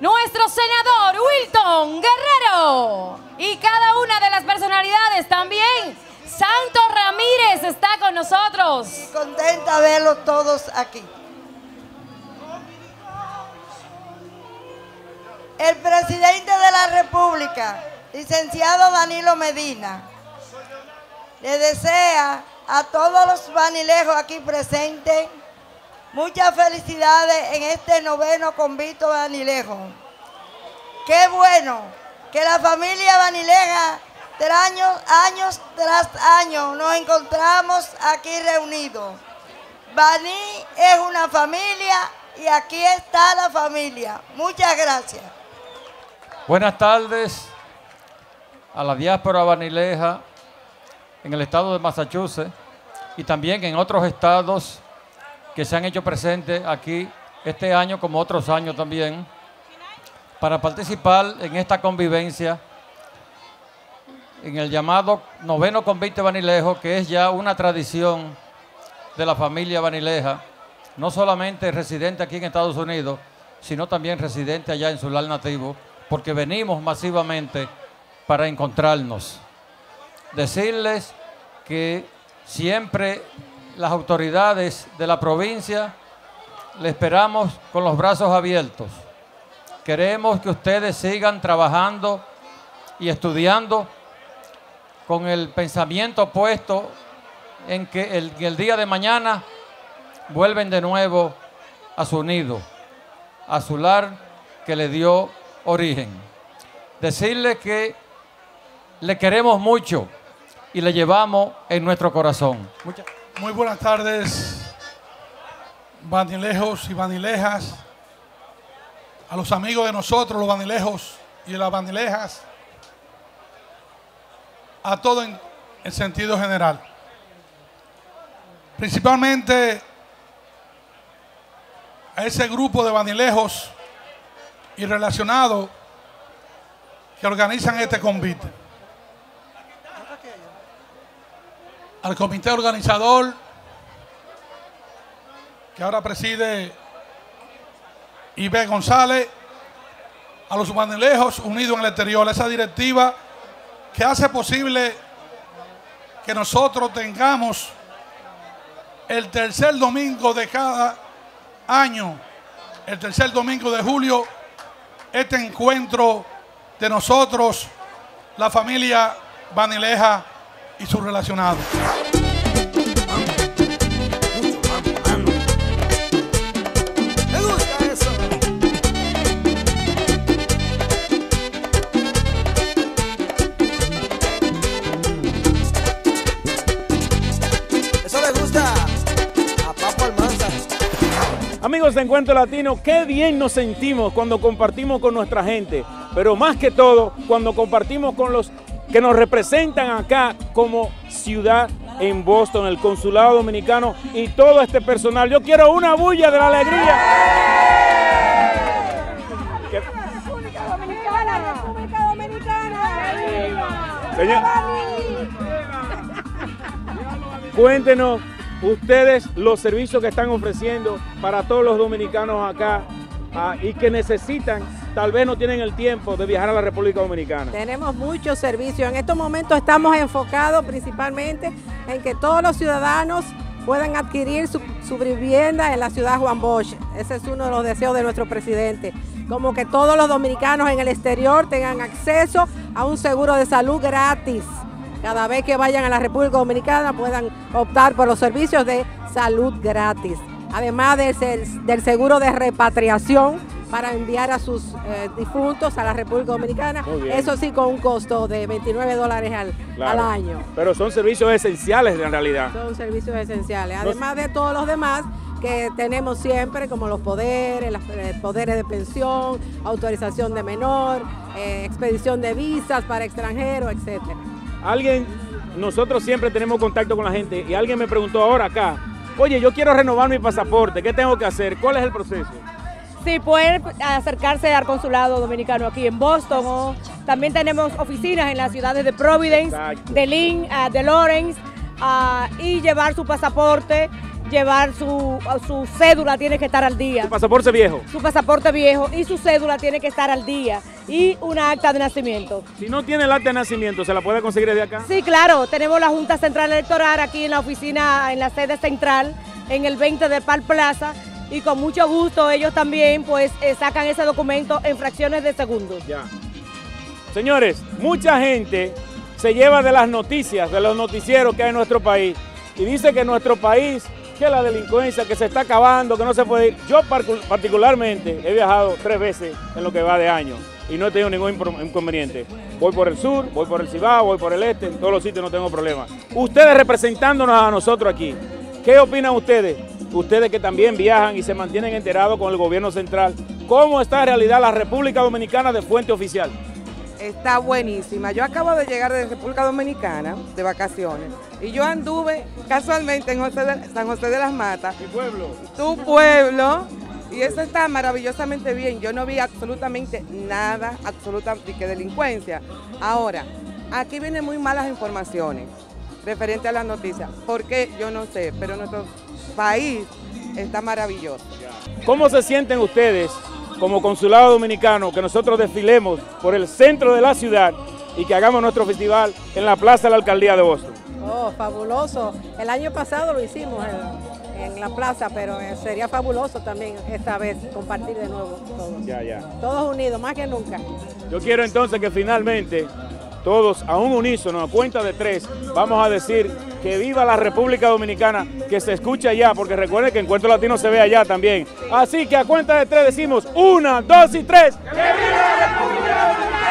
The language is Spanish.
nuestro senador Wilton Guerrero y cada una de las personalidades también. Santo Ramírez está con nosotros. Contenta verlos todos aquí. El presidente de la República, licenciado Danilo Medina, le desea a todos los vanilejos aquí presentes muchas felicidades en este noveno convito vanilejo. Qué bueno que la familia vanileja años, años tras años nos encontramos aquí reunidos. Baní es una familia y aquí está la familia. Muchas gracias. Buenas tardes a la diáspora vanileja en el estado de Massachusetts y también en otros estados que se han hecho presentes aquí este año como otros años también para participar en esta convivencia en el llamado noveno convite Vanilejo, que es ya una tradición de la familia Vanileja, no solamente residente aquí en Estados Unidos, sino también residente allá en su lar nativo, porque venimos masivamente para encontrarnos. Decirles que siempre las autoridades de la provincia le esperamos con los brazos abiertos. Queremos que ustedes sigan trabajando y estudiando con el pensamiento puesto en que el, el día de mañana vuelven de nuevo a su nido, a su lar que le dio origen. Decirle que le queremos mucho y le llevamos en nuestro corazón. Muy buenas tardes, vanilejos y vanilejas, a los amigos de nosotros, los vanilejos y las vanilejas a todo en, sentido general. Principalmente a ese grupo de vanilejos y relacionados que organizan este convite. Al comité organizador que ahora preside Ibe González, a los vanilejos unidos en el exterior, esa directiva que hace posible que nosotros tengamos el tercer domingo de cada año, el tercer domingo de julio, este encuentro de nosotros, la familia Vanileja y sus relacionados. Amigos de Encuentro Latino, qué bien nos sentimos cuando compartimos con nuestra gente, pero más que todo cuando compartimos con los que nos representan acá como ciudad en Boston, el consulado dominicano y todo este personal. Yo quiero una bulla de la alegría. República Dominicana, República Dominicana. Cuéntenos ustedes los servicios que están ofreciendo para todos los dominicanos acá ah, y que necesitan, tal vez no tienen el tiempo de viajar a la República Dominicana. Tenemos muchos servicios. En estos momentos estamos enfocados principalmente en que todos los ciudadanos puedan adquirir su, vivienda en la ciudad Juan Bosch. Ese es uno de los deseos de nuestro presidente. Como que todos los dominicanos en el exterior tengan acceso a un seguro de salud gratis cada vez que vayan a la República Dominicana puedan optar por los servicios de salud gratis. Además del seguro de repatriación para enviar a sus eh, difuntos a la República Dominicana, eso sí con un costo de 29 dólares al, año. Pero son servicios esenciales en realidad. Son servicios esenciales, además de todos los demás que tenemos siempre, como los poderes, los eh, poderes de pensión, autorización de menor, eh, expedición de visas para extranjeros, etcétera. Alguien, nosotros siempre tenemos contacto con la gente y alguien me preguntó ahora acá, oye, yo quiero renovar mi pasaporte, ¿qué tengo que hacer? ¿Cuál es el proceso? Sí, pueden acercarse al consulado dominicano aquí en Boston o también tenemos oficinas en las ciudades de Providence, de Lynn, ah, de Lawrence ah, y llevar su pasaporte llevar su, su cédula, tiene que estar al día. Su pasaporte viejo. Su pasaporte viejo y su cédula tiene que estar al día. Y una acta de nacimiento. Si no tiene el acta de nacimiento, ¿se la puede conseguir desde acá? Sí, claro. Tenemos la Junta Central Electoral aquí en la oficina, en la sede central, en el 20 de Pal Plaza. Y con mucho gusto ellos también pues eh, sacan ese documento en fracciones de segundos. Ya. Señores, mucha gente se lleva de las noticias, de los noticieros que hay en nuestro país y dice que nuestro país, que la delincuencia, que se está acabando, que no se puede ir. Yo particularmente he viajado tres veces en lo que va de año y no he tenido ningún inconveniente. Voy por el sur, voy por el Cibao, voy por el este, en todos los sitios no tengo problema. Ustedes representándonos a nosotros aquí, ¿qué opinan ustedes? Ustedes que también viajan y se mantienen enterados con el gobierno central, ¿cómo está en realidad la República Dominicana de fuente oficial? está buenísima. Yo acabo de llegar de República Dominicana de vacaciones y yo anduve casualmente en San José de las Matas. Mi pueblo. Tu pueblo. Y eso está maravillosamente bien. Yo no vi absolutamente nada, absolutamente que delincuencia. Ahora, aquí vienen muy malas informaciones referente a las noticias. ¿Por qué? Yo no sé, pero nuestro país está maravilloso. ¿Cómo se sienten ustedes como consulado dominicano que nosotros desfilemos por el centro de la ciudad y que hagamos nuestro festival en la plaza de la alcaldía de Boston. Oh, fabuloso. El año pasado lo hicimos en, la plaza, pero eh, sería fabuloso también esta vez compartir de nuevo todos. Ya, ya. Todos unidos, más que nunca. Yo quiero entonces que finalmente todos a un unísono, a cuenta de tres, vamos a decir que viva la República Dominicana, que se escuche allá, porque recuerden que Encuentro Latino se ve allá también. Así que a cuenta de tres decimos una, dos y tres. ¡Que viva la República Dominicana!